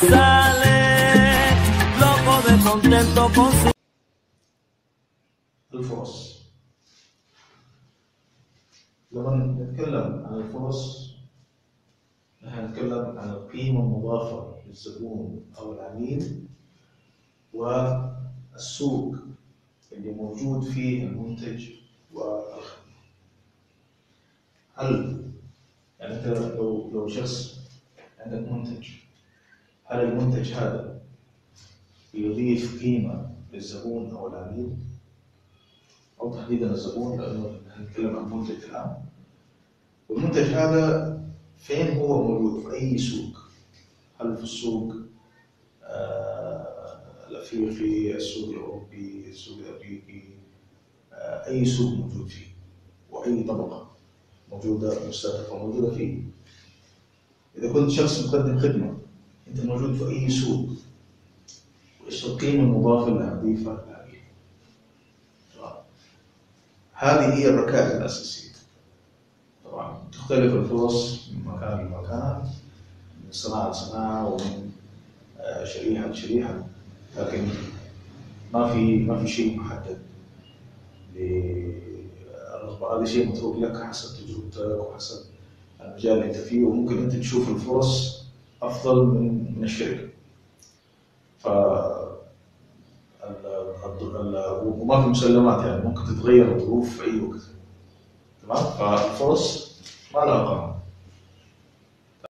Sale loco de contento con su الفرص لما نتكلم عن الفرص نحن نتكلم عن القيمة المضافة للزبون أو العميل والسوق اللي موجود فيه المنتج والخدمة هل يعني أنت لو لو شخص عندك منتج هل المنتج هذا يضيف قيمة للزبون أو العميل؟ أو تحديدا الزبون لأنه هنتكلم عن منتج الآن. والمنتج هذا فين هو موجود؟ في أي سوق؟ هل في السوق آه، الأفريقي السوق الأوروبي السوق الأمريكي آه، أي سوق موجود فيه؟ وأي طبقة موجودة مستهدفة موجودة فيه؟ إذا كنت شخص مقدم خدمة انت موجود في أي سوق وايش القيمه المضافه اللي هتضيفها للعميل هذه هي الركائز الأساسية. طبعا تختلف الفرص من مكان لمكان من صناعة لصناعة ومن آه، شريحة لشريحة لكن ما في ما في شيء محدد. للرغبة هذا شيء متروك لك حسب تجربتك وحسب المجال اللي أنت فيه وممكن أنت تشوف الفرص أفضل من من الشركة. ف وما في مسلمات يعني ممكن تتغير الظروف في أي وقت تمام فالفرص ما لها